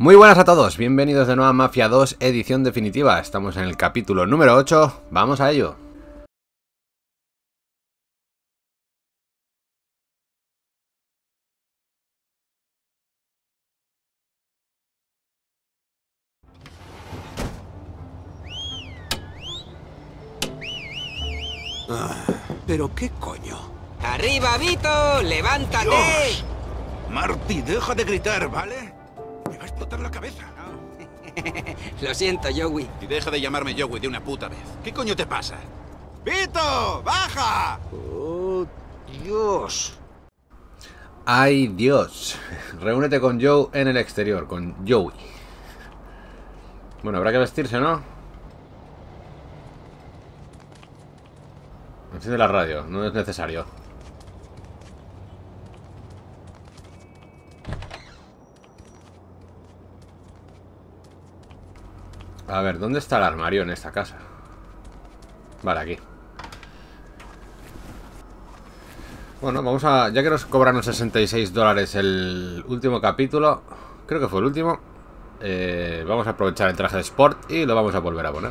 Muy buenas a todos, bienvenidos de nuevo a Mafia 2 edición definitiva. Estamos en el capítulo número 8, vamos a ello. ¿Pero qué coño? ¡Arriba, Vito! ¡Levántate! ¡Dios! Marty, deja de gritar, ¿vale? Explotar la cabeza. Lo siento, Joey. Y deja de llamarme Joey de una puta vez. ¿Qué coño te pasa? ¡Vito! ¡Baja! ¡Oh, Dios! ¡Ay, Dios! Reúnete con Joe en el exterior, con Joey. Bueno, habrá que vestirse, ¿no? Enciende la radio, no es necesario. A ver, ¿dónde está el armario en esta casa? Vale, aquí. Bueno, vamos a... Ya que nos cobraron 66 dólares el último capítulo, creo que fue el último, eh, vamos a aprovechar el traje de Sport y lo vamos a volver a poner.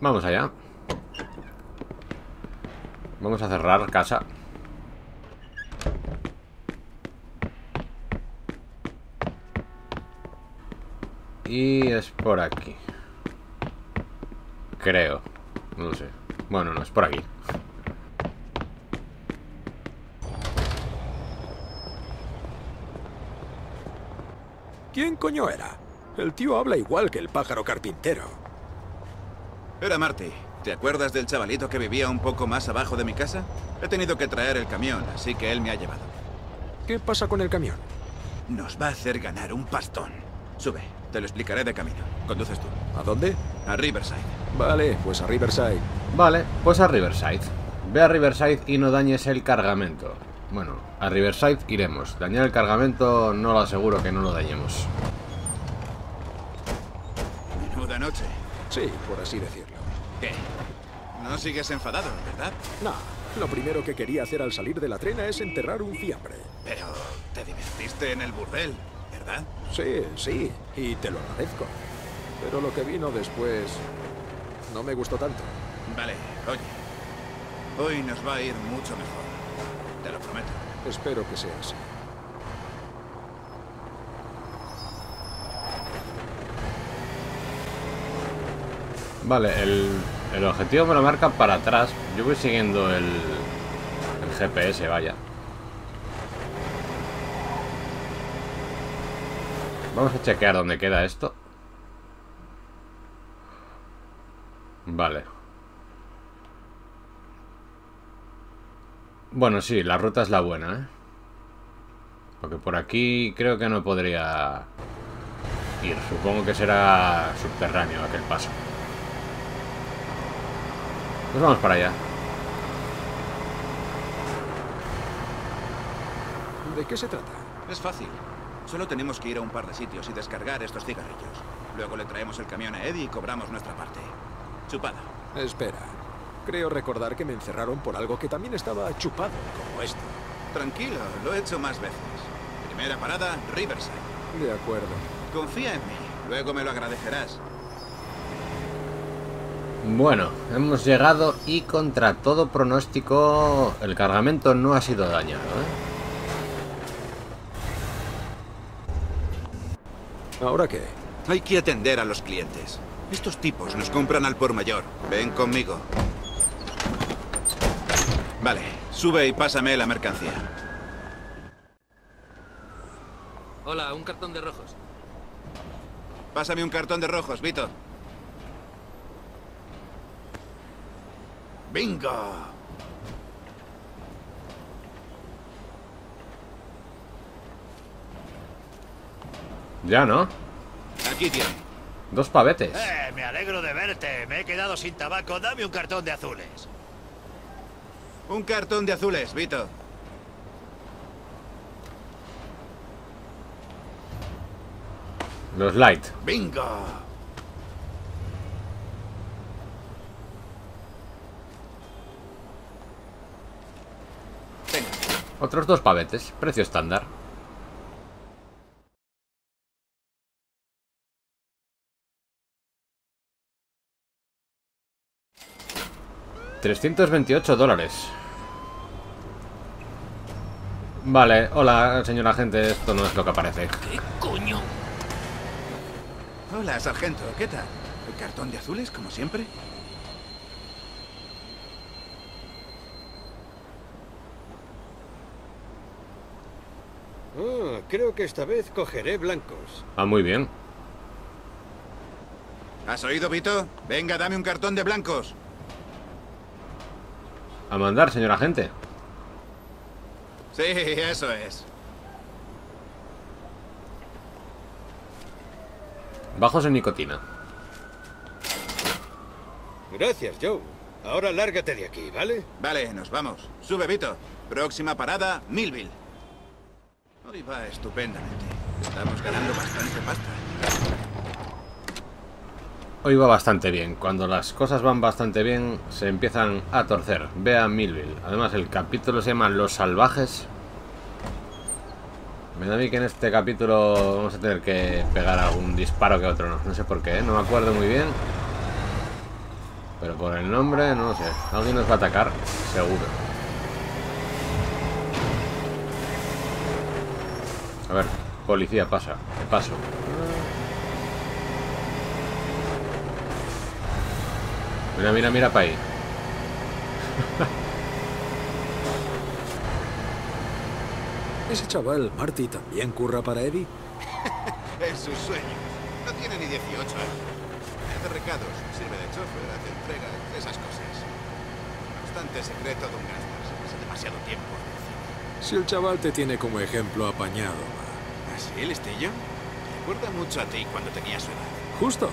Vamos allá. Vamos a cerrar casa. Y es por aquí. Creo. No lo sé. Bueno, no, es por aquí. ¿Quién coño era? El tío habla igual que el pájaro carpintero. Era Marty. ¿Te acuerdas del chavalito que vivía un poco más abajo de mi casa? He tenido que traer el camión, así que él me ha llevado. ¿Qué pasa con el camión? Nos va a hacer ganar un pastón. Sube, te lo explicaré de camino. Conduces tú. ¿A dónde? A Riverside. Vale, pues a Riverside. Vale, pues a Riverside. Ve a Riverside y no dañes el cargamento. Bueno, a Riverside iremos. Dañar el cargamento no lo aseguro que no lo dañemos. Menuda noche. Sí, por así decirlo. ¿Qué? No sigues enfadado, ¿verdad? No, lo primero que quería hacer al salir de la trena es enterrar un fiambre. Pero te divertiste en el burdel, ¿verdad? Sí, sí, y te lo agradezco. Pero lo que vino después no me gustó tanto. Vale, oye. Hoy nos va a ir mucho mejor. Te lo prometo. Espero que sea así. Vale, el, el objetivo me lo marca para atrás. Yo voy siguiendo el, el GPS, vaya. Vamos a chequear dónde queda esto. Vale. Bueno, sí, la ruta es la buena, ¿eh? Porque por aquí creo que no podría ir. Supongo que será subterráneo aquel paso. Pues vamos para allá. ¿De qué se trata? Es fácil. Solo tenemos que ir a un par de sitios y descargar estos cigarrillos. Luego le traemos el camión a Eddie y cobramos nuestra parte. Chupada. Espera. Creo recordar que me encerraron por algo que también estaba chupado, como esto. Tranquilo, lo he hecho más veces. Primera parada, Riverside. De acuerdo. Confía en mí. Luego me lo agradecerás. Bueno, hemos llegado y contra todo pronóstico el cargamento no ha sido dañado, ¿eh? ¿Ahora qué? Hay que atender a los clientes. Estos tipos nos compran al por mayor. Ven conmigo. Vale, sube y pásame la mercancía. Hola, un cartón de rojos. Pásame un cartón de rojos, Vito. ¡Bingo! Ya, ¿no? Aquí tiene. Dos pavetes. Eh, me alegro de verte. Me he quedado sin tabaco. Dame un cartón de azules. Un cartón de azules, Vito. Los light. ¡Bingo! Otros dos pavetes, precio estándar. $328 dólares. Vale, hola, señora agente, esto no es lo que parece. ¿Qué coño? Hola, sargento, ¿qué tal? ¿El cartón de azules, como siempre? Ah, creo que esta vez cogeré blancos. Ah, muy bien. ¿Has oído, Vito? Venga, dame un cartón de blancos. A mandar, señora agente. Sí, eso es. Bajos en nicotina. Gracias, Joe. Ahora lárgate de aquí, ¿vale? Vale, nos vamos. Sube, Vito. Próxima parada, Millville. Hoy va estupendamente. Estamos ganando bastante pasta. Hoy va bastante bien. Cuando las cosas van bastante bien, se empiezan a torcer. Vea Millville. Además, el capítulo se llama Los Salvajes. Me da a mí que en este capítulo vamos a tener que pegar algún disparo que otro. No, no sé por qué, ¿eh? no me acuerdo muy bien. Pero por el nombre, no lo sé. Alguien nos va a atacar, seguro. A ver, policía, pasa. Paso. Mira, mira, mira para ahí. ¿Ese chaval, Marty, también curra para Eddie? Es su sueño. No tiene ni 18 años. Hace recados, sirve de chofer, hace entrega, esas cosas. Constante secreto de un gangster. Hace demasiado tiempo. Si el chaval te tiene como ejemplo apañado. ¿Así, listillo? Recuerda mucho a ti cuando tenía su edad. Justo.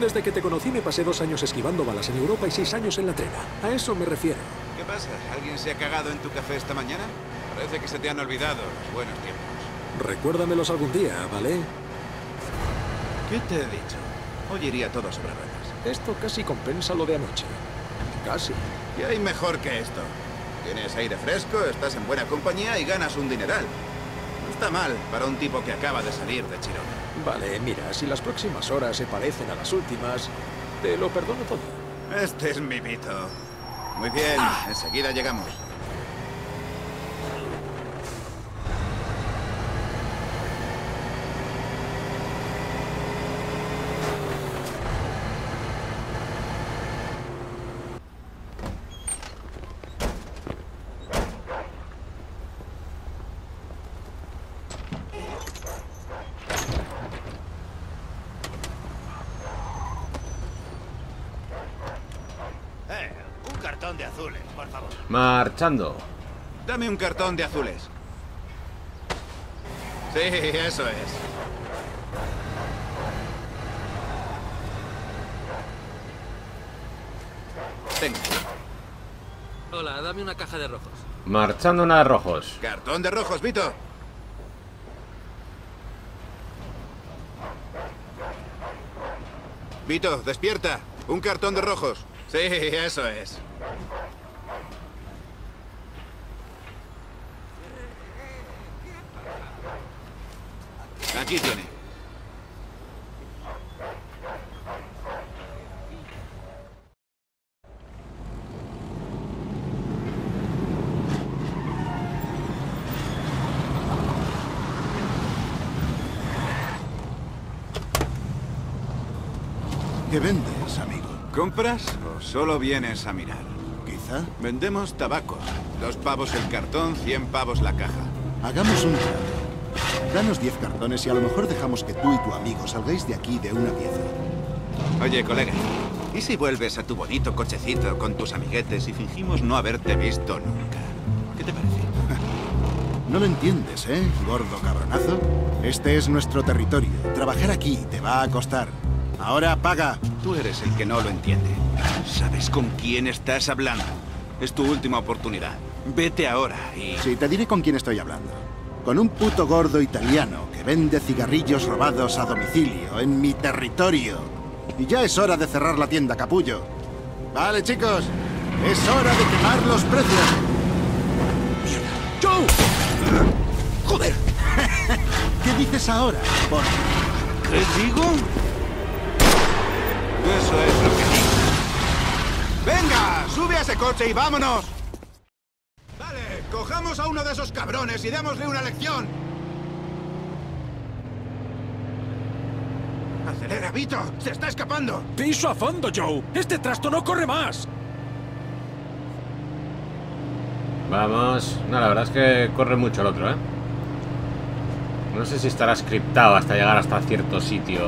Desde que te conocí me pasé dos años esquivando balas en Europa y seis años en la trena. A eso me refiero. ¿Qué pasa? ¿Alguien se ha cagado en tu café esta mañana? Parece que se te han olvidado los buenos tiempos. Recuérdamelos algún día, ¿vale? ¿Qué te he dicho? Hoy iría todo sobre ruedas. Esto casi compensa lo de anoche. Casi. ¿Qué hay mejor que esto? Tienes aire fresco, estás en buena compañía y ganas un dineral. No está mal para un tipo que acaba de salir de Chirón. Vale, mira, si las próximas horas se parecen a las últimas, te lo perdono todo. Este es mi Vito. Muy bien, enseguida llegamos. Eh, un cartón de azules, por favor. Marchando. Dame un cartón de azules. Sí, eso es. Venga, Hola, dame una caja de rojos. Marchando una de rojos. cartón de rojos, Vito. Vito, despierta. Un cartón de rojos. Sí, eso es. Aquí tiene. ¿Qué vendes, amigo? ¿Compras o solo vienes a mirar? Quizá Vendemos tabacos. Dos pavos el cartón, cien pavos la caja. hagamos un trato. Danos 10 cartones y a lo mejor dejamos que tú y tu amigo salgáis de aquí de una pieza. Oye, colega, ¿y si vuelves a tu bonito cochecito con tus amiguetes y fingimos no haberte visto nunca? ¿Qué te parece? No lo entiendes, ¿eh, gordo cabronazo? Este es nuestro territorio. Trabajar aquí te va a costar. Ahora paga. Tú eres el que no lo entiende. ¿Sabes con quién estás hablando? Es tu última oportunidad. Vete ahora y... Sí, te diré con quién estoy hablando con un puto gordo italiano que vende cigarrillos robados a domicilio en mi territorio. Y ya es hora de cerrar la tienda, capullo. Vale, chicos, es hora de quemar los precios. ¡Mierda! ¡Joder! ¿Qué dices ahora, Bono? ¿Qué digo? Eso es lo que digo. ¡Venga! ¡Sube a ese coche y vámonos! Cojamos a uno de esos cabrones y démosle una lección. ¡Acelera, Vito! ¡Se está escapando! ¡Piso a fondo, Joe! ¡Este trasto no corre más! Vamos. No, la verdad es que corre mucho el otro, ¿eh? No sé si estará scriptado hasta llegar hasta cierto sitio.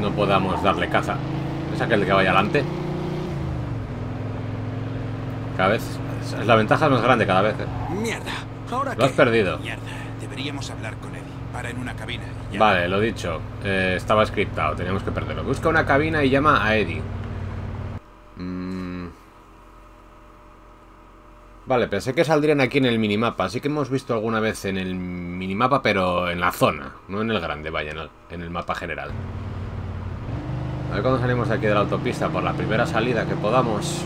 No podamos darle caza. Es aquel que vaya adelante. Cada vez. Es la ventaja más grande cada vez, ¿eh? ¡Mierda! ¿Ahora Lo has qué? perdido. Mierda, deberíamos hablar con Eddie. Para en una cabina. y ya. Vale, lo dicho. Eh, estaba scriptado, teníamos que perderlo. Busca una cabina y llama a Eddie. Mm. Vale, pensé que saldrían aquí en el minimapa. Así que hemos visto alguna vez en el minimapa, pero en la zona. No en el grande, vaya, en el, en el mapa general. A ver cuando salimos de aquí de la autopista por la primera salida que podamos.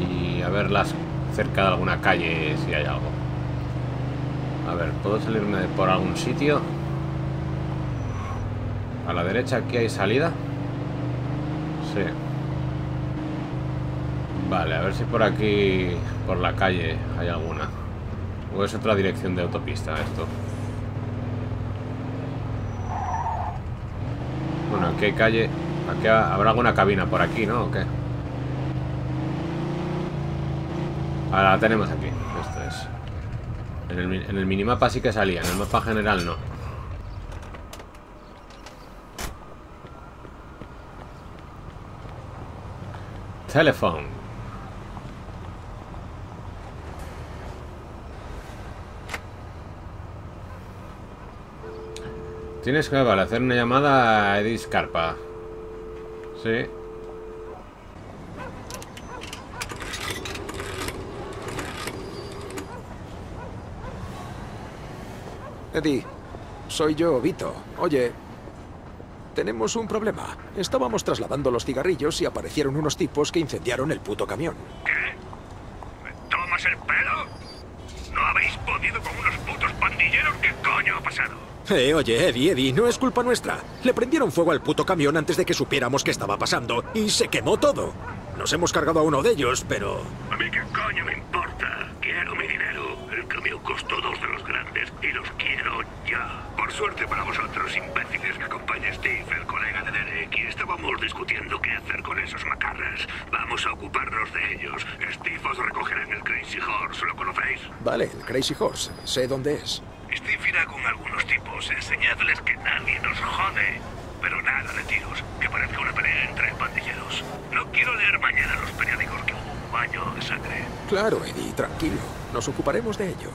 Y a verlas cerca de alguna calle si hay algo. A ver, ¿puedo salirme por algún sitio? A la derecha aquí hay salida. Sí. Vale, a ver si por aquí, por la calle, hay alguna. O es otra dirección de autopista esto. Bueno, aquí hay calle. Aquí ha- habrá alguna cabina por aquí, ¿no? ¿O qué? Ahora la tenemos aquí. Esto es. En el, en el minimapa sí que salía, en el mapa general no. Telephone. Tienes que vale, hacer una llamada a Eddie Scarpa. Sí. Eddie, soy yo, Vito. Oye, tenemos un problema. Estábamos trasladando los cigarrillos y aparecieron unos tipos que incendiaron el puto camión. ¿Me tomas el pelo? ¿No habéis podido con unos putos pandilleros? ¿Qué coño ha pasado? Eh, oye, Eddie, Eddie, no es culpa nuestra. Le prendieron fuego al puto camión antes de que supiéramos qué estaba pasando y se quemó todo. Nos hemos cargado a uno de ellos, pero... A mí qué coño me importa. Quiero mi dinero. El camión costó dos de los grandes y los quiero ya. Por suerte para vosotros, imbéciles, que acompaña a Steve, el colega de Derek, y estábamos discutiendo qué hacer con esos macarras. Vamos a ocuparnos de ellos. Steve os recogerá en el Crazy Horse. ¿Lo conocéis? Vale, el Crazy Horse. Sé dónde es. Steve irá con algunos tipos. Enseñadles que nadie nos jode. Pero nada de tiros. Que parezca una pelea entre pandilleros. No quiero leer mañana los periódicos que hubo un baño de sangre. Claro, Eddie, tranquilo. Nos ocuparemos de ello.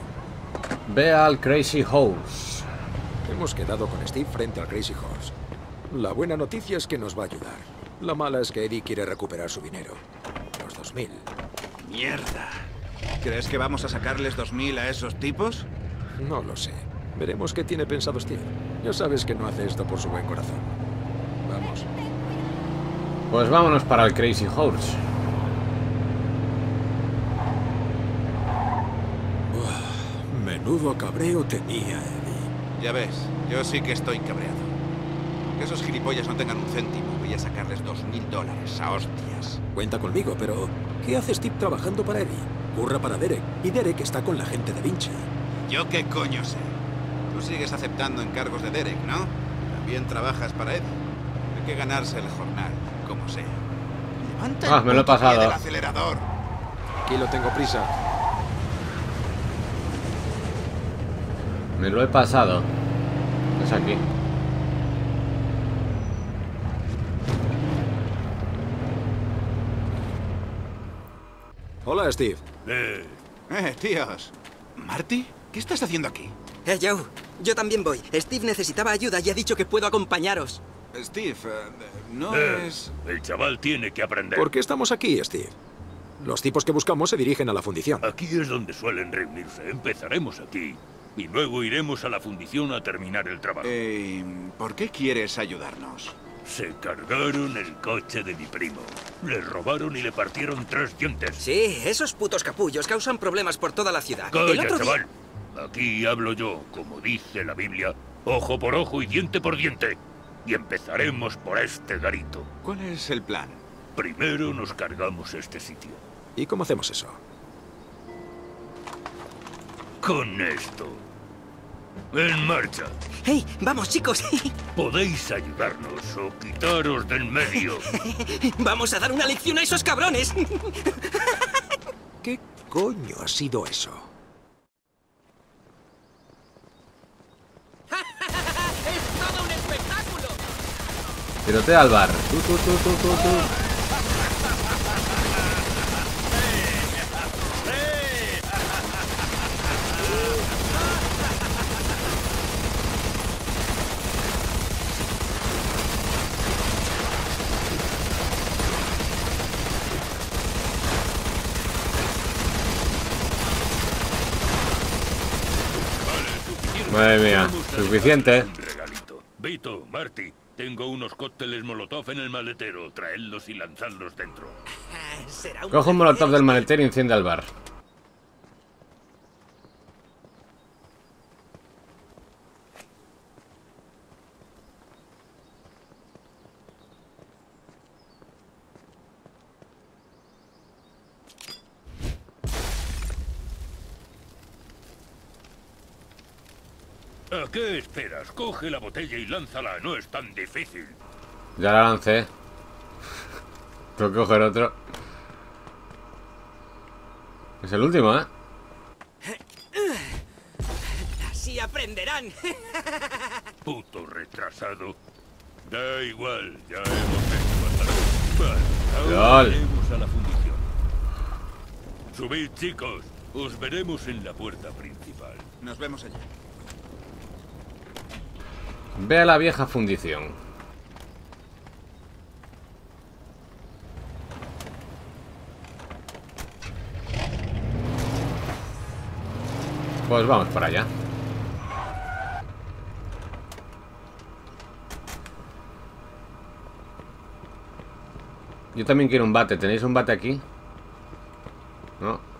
Ve al Crazy Horse. Hemos quedado con Steve frente al Crazy Horse. La buena noticia es que nos va a ayudar. La mala es que Eddie quiere recuperar su dinero. Los 2000. ¡Mierda! ¿Crees que vamos a sacarles 2.000 a esos tipos? No lo sé. Veremos qué tiene pensado Steve. Ya sabes que no hace esto por su buen corazón. Vamos. Pues vámonos para el Crazy Horse. Menudo cabreo tenía Eddie. Ya ves, yo sí que estoy cabreado. Que esos gilipollas no tengan un céntimo. Voy a sacarles 2.000 dólares a hostias. Cuenta conmigo, pero ¿qué hace Steve trabajando para Eddie? Curra para Derek. Y Derek está con la gente de Vinci. ¿Yo qué coño sé? Tú sigues aceptando encargos de Derek, ¿no? También trabajas para Eddie. Hay que ganarse el jornal, como sea. Levanta Ah, el me lo he pasado. del acelerador. Aquí lo tengo prisa. Me lo he pasado. Es aquí. Hola, Steve. Eh, Eh, tíos. ¿Marty? ¿Qué estás haciendo aquí? Eh, Joe, yo también voy. Steve necesitaba ayuda y ha dicho que puedo acompañaros. Steve, eh, no eh, es... el chaval tiene que aprender. ¿Por qué estamos aquí, Steve? Los tipos que buscamos se dirigen a la fundición. Aquí es donde suelen reunirse. Empezaremos aquí. Y luego iremos a la fundición a terminar el trabajo. Eh, ¿Por qué quieres ayudarnos? Se cargaron el coche de mi primo. Le robaron y le partieron tres dientes. Sí, esos putos capullos causan problemas por toda la ciudad. Calla, el otro chaval. día... Aquí hablo yo, como dice la Biblia, ojo por ojo y diente por diente. Y empezaremos por este garito. ¿Cuál es el plan? Primero nos cargamos este sitio. ¿Y cómo hacemos eso? Con esto. En marcha. ¡Hey! ¡Vamos, chicos! Podéis ayudarnos o quitaros del medio. ¡Vamos a dar una lección a esos cabrones! ¿Qué coño ha sido eso? ¡Es todo un espectáculo! Tirotea al bar. Tú, tú, tú, tú, tú, tú. Madre mía, suficiente. Vito, Marty, tengo unos cócteles molotov en el maletero. Traedlos y lanzadlos dentro. Coge un molotov del maletero y enciende al bar. ¿A qué esperas? Coge la botella y lánzala. No es tan difícil. Ya la lancé. Tengo que coger otro. Es el último, ¿eh? Así aprenderán. Puto retrasado. Da igual, ya hemos hecho bastante. Vale, ahora iremos a la fundición. Subid, chicos. Os veremos en la puerta principal. Nos vemos allí. Ve a la vieja fundición. Pues vamos para allá. Yo también quiero un bate. ¿Tenéis un bate aquí? No.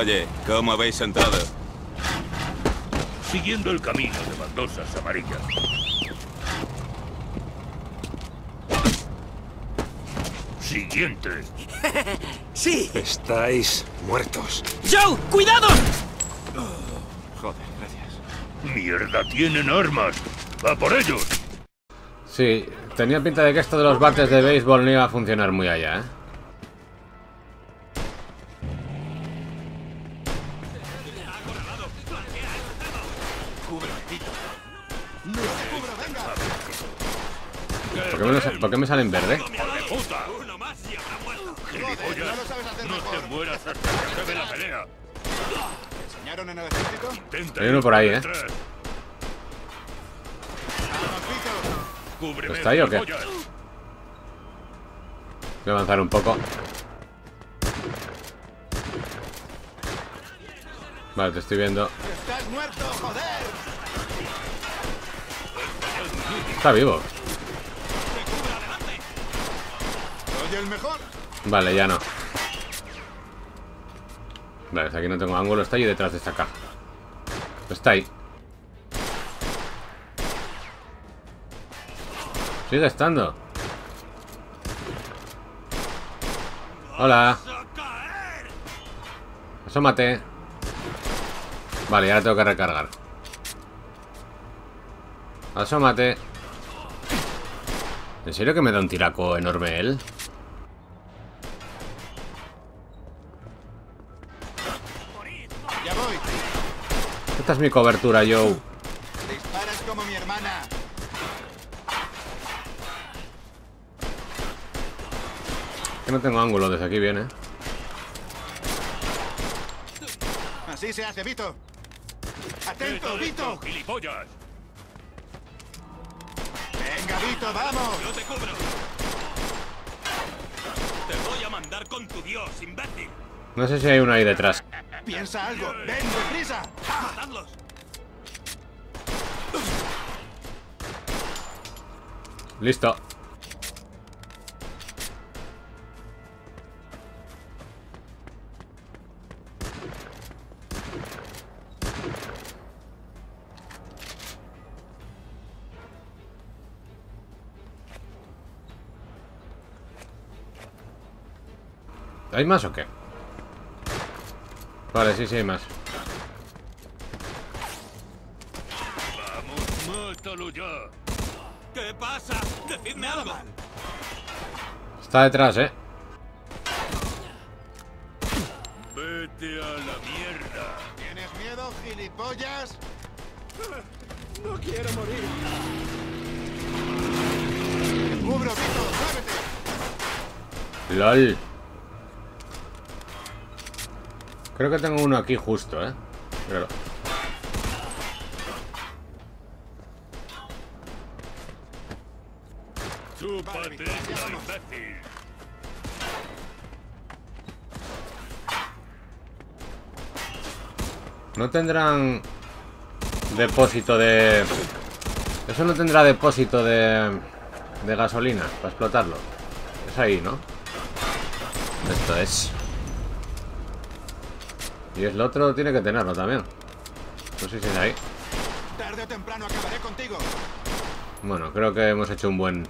Oye, ¿cómo habéis entrado? Siguiendo el camino de baldosas amarillas. Siguiente. ¡Sí! Estáis muertos. ¡Joe! ¡Cuidado! Joder, gracias. Mierda, tienen armas. ¡Va por ellos! Sí, tenía pinta de que esto de los bates de béisbol no iba a funcionar muy allá, ¿eh? Qué me, por qué me sale en verde? Hay uno por ahí, ¿eh? detrás. ¡Cúbreme, ¿Está ahí o qué? Voy a avanzar un poco. Vale, te estoy viendo. Está vivo. Vale, ya no. Vale, aquí no tengo ángulo. Está ahí detrás de esta caja. Está ahí. Sigue estando. Hola. Asómate. Vale, la tengo que recargar. Asómate. ¿En serio que me da un tiraco enorme él? Esta es mi cobertura, Joe. ¡Disparas como mi hermana! Que no tengo ángulo, desde aquí viene. Así se hace, Vito. ¡Atento, ¡Quieto, Vito! gilipollas! ¡Venga, Vito, vamos! ¡Yo te cubro! ¡Te voy a mandar con tu dios, imbécil! No sé si hay uno ahí detrás. ¡Piensa algo! ¡Ven, deprisa! ¡Matadlos! Listo. ¿Hay más o qué? Vale, sí, sí, hay más. Está detrás, ¿eh? Vete a la mierda. ¿Tienes miedo, gilipollas? No quiero morir. ¡Cubro, Vito! ¡Muévete! LOL. Creo que tengo uno aquí justo, ¿eh? Pero... No tendrán depósito de... Eso no tendrá depósito de... De gasolina para explotarlo. Es ahí, ¿no? Esto es. Y el otro tiene que tenerlo también. No sé si es ahí. Tarde o temprano acabaré contigo. Bueno, creo que hemos hecho un buen...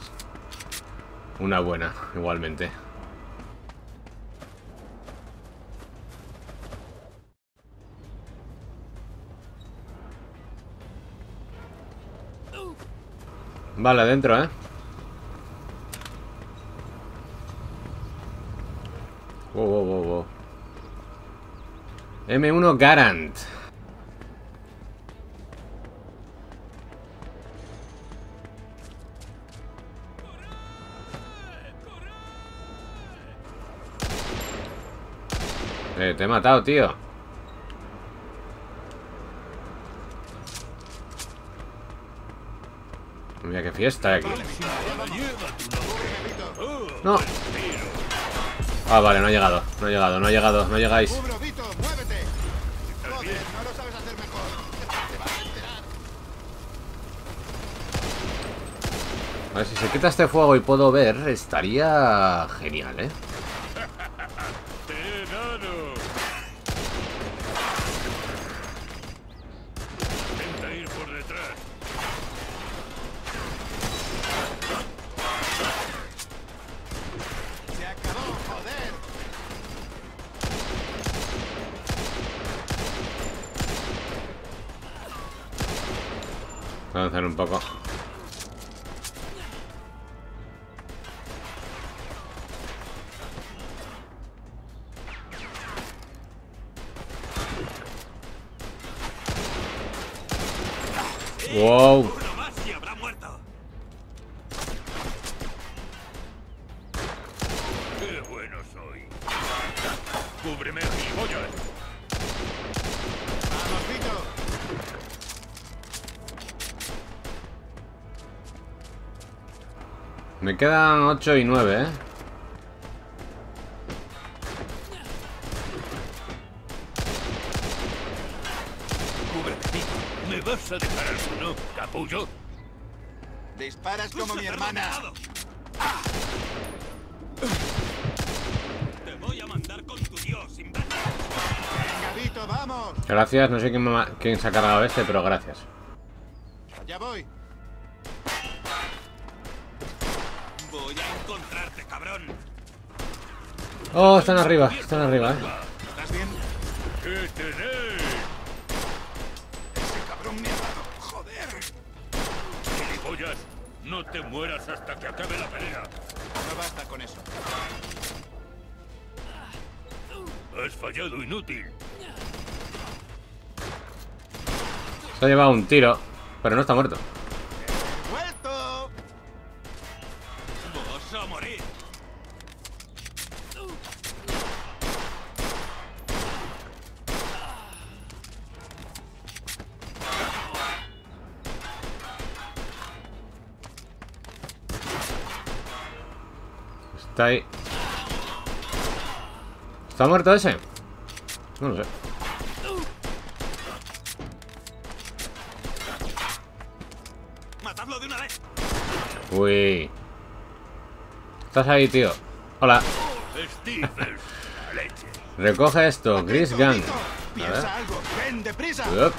Una buena, igualmente. Vale, adentro, ¿eh? Wow, wow, wow, wow. M1 Garant. Eh, te he matado, tío. Mira qué fiesta aquí. No. Ah, vale, no ha llegado. No ha llegado, no ha llegado, no llegáis. A ver, si se quita este fuego y puedo ver, estaría genial, ¿eh? Wow. Me quedan 8 y 9, ¿eh? Disparas como mi hermana. Te voy a mandar con tu dios. Venga, vamos. Gracias, no sé quién, me quién se ha cargado este, pero gracias. Ya voy. Voy a encontrarte, cabrón. Oh, están arriba, están arriba, ¿eh? ¿Estás bien? ¿Qué tenéis? Ese cabrón me ha dado. Joder. Gilipollas, no te mueras hasta que acabe la pelea. No basta con eso. Has fallado, inútil. Se ha llevado un tiro, pero no está muerto. ¿Está muerto ese? No lo sé. Matadlo de una vez. Uy. Estás ahí, tío. Hola. Recoge esto, Gris Gang. A ver. Piensa algo. Ven, deprisa. Up.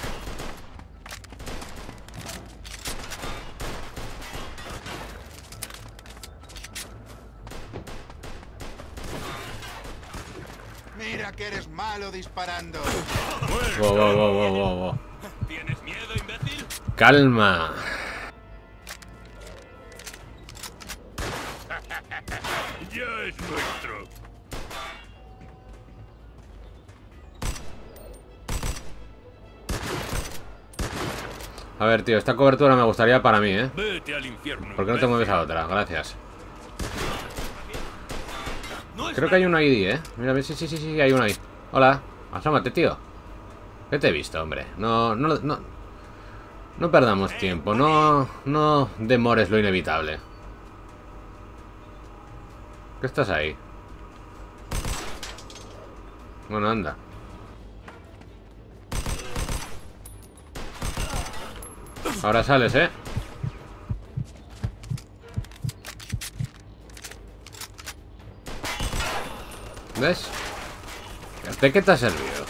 Mira que eres malo disparando. Wow, wow, wow, wow, wow, wow. ¿Tienes miedo, imbécil? Calma. Ya es nuestro. A ver, tío, esta cobertura me gustaría para mí, ¿eh? Vete al infierno. ¿Por qué no te mueves a otra? Gracias. Creo que hay uno ahí, ¿eh? Mira, sí, sí, sí, sí, hay uno ahí. Hola. Asómate, tío. ¿Qué te he visto, hombre? No, no, no... No perdamos tiempo. No, no demores lo inevitable. ¿Qué estás ahí? Bueno, anda. Ahora sales, ¿eh? ¿Ves? ¿De qué te ha servido?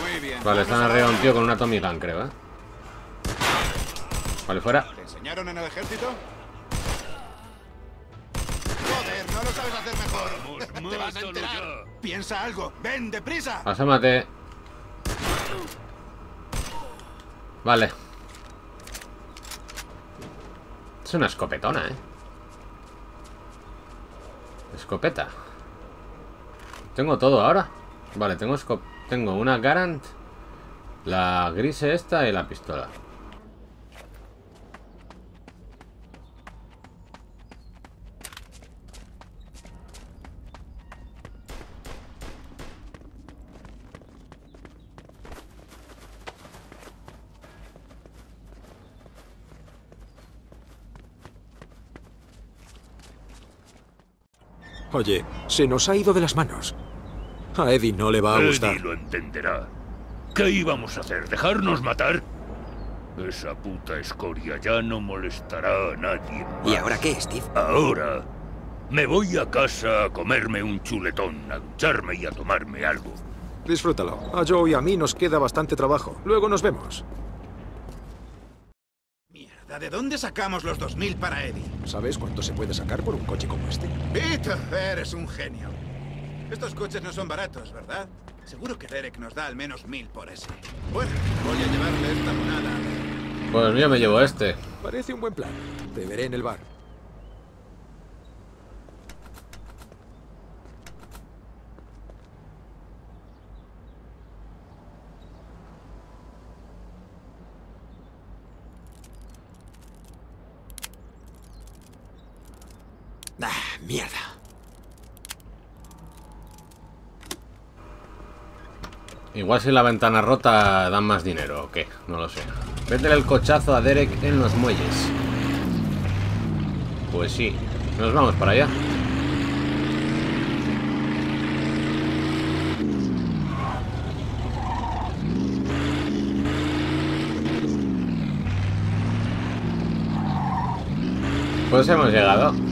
Muy bien. Vale, están arriba un tío con una Tommy Gun, creo, ¿eh? Vale, fuera. ¿Te enseñaron en el ejército? Joder, no lo sabes hacer mejor. Te vas a enterar. ya. Piensa algo. Ven, deprisa. Asómate. Vale. Es una escopetona, ¿eh? Escopeta. Tengo todo ahora. Vale, tengo tengo una Garant, la grise esta y la pistola. Oye, se nos ha ido de las manos. A Eddie no le va a Eddie gustar. lo entenderá. ¿Qué íbamos a hacer? ¿Dejarnos matar? Esa puta escoria ya no molestará a nadie. ¿Y ahora qué, Steve? Ahora me voy a casa a comerme un chuletón, a ducharme y a tomarme algo. Disfrútalo. A Joe y a mí nos queda bastante trabajo. Luego nos vemos. Mierda, ¿de dónde sacamos los 2000 para Eddie? ¿Sabes cuánto se puede sacar por un coche como este? Peter, eres un genio. Estos coches no son baratos, ¿verdad? Seguro que Derek nos da al menos mil por ese. Bueno, voy a llevarle esta monada. Pues yo me llevo este. Parece un buen plan. Te veré en el bar. Ah, mierda. Igual si la ventana rota dan más dinero o qué, no lo sé. Véndele el cochazo a Derek en los muelles. Pues sí, nos vamos para allá. Pues hemos llegado.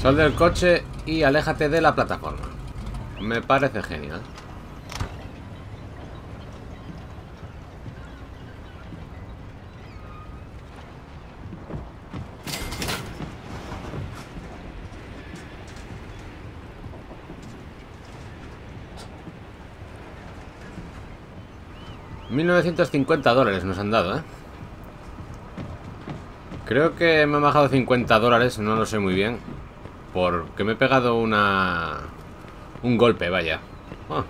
Sal del coche y aléjate de la plataforma. Me parece genial. $1950 dólares nos han dado, ¿eh? Creo que me han bajado 50 dólares, no lo sé muy bien. Porque me he pegado una... Un golpe, vaya.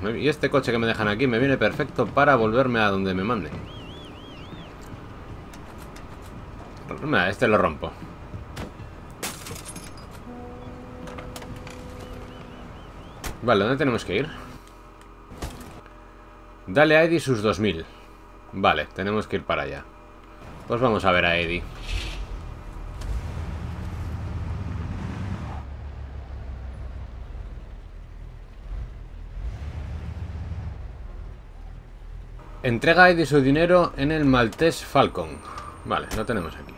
Me- y este coche que me dejan aquí me viene perfecto para volverme a donde me manden. Este lo rompo. Vale, ¿dónde tenemos que ir? Dale a Eddie sus 2000. Vale, tenemos que ir para allá. Pues vamos a ver a Eddie. Entrega Eddie su dinero en el Maltés Falcon. Vale, lo tenemos aquí.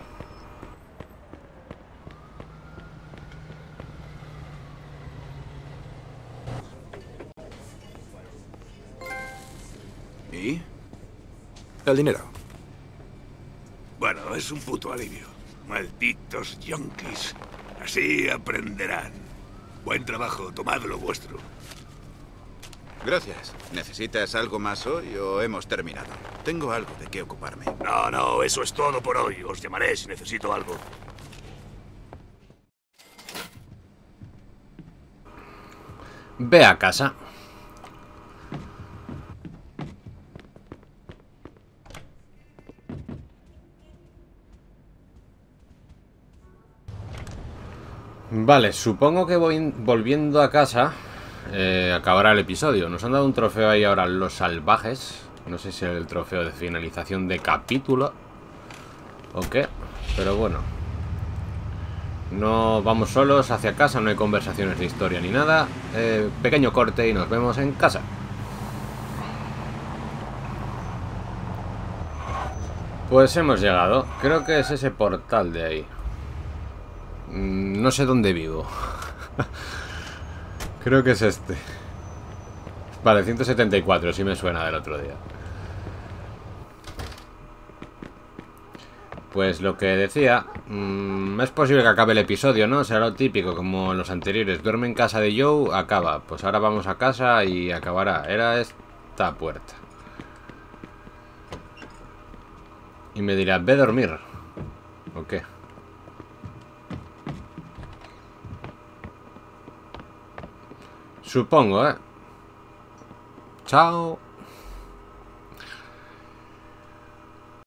¿Y? El dinero. Bueno, es un puto alivio. Malditos yonkis. Así aprenderán. Buen trabajo, tomad lo vuestro. Gracias. ¿Necesitas algo más hoy o hemos terminado? Tengo algo de qué ocuparme. No, no, eso es todo por hoy. Os llamaré si necesito algo. Ve a casa. Vale, supongo que voy volviendo a casa eh, acabará el episodio. Nos han dado un trofeo ahí ahora los salvajes. No sé si el trofeo de finalización de capítulo o qué, pero bueno. No vamos solos hacia casa, no hay conversaciones de historia ni nada. Eh, pequeño corte y nos vemos en casa. Pues hemos llegado. Creo que es ese portal de ahí. Mm, No sé dónde vivo. Creo que es este. Vale, 174, sí me suena del otro día. Pues lo que decía, mm, es posible que acabe el episodio, ¿no? Será lo típico, como los anteriores. Duerme en casa de Joe, acaba. Pues ahora vamos a casa y acabará. Era esta puerta. Y me dirá, ve a dormir. ¿O qué? Supongo, ¿eh? Chao.